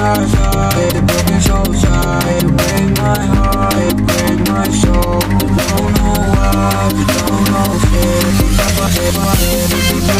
shade, the broken break my heart, break my soul. Don't know why, don't know shit.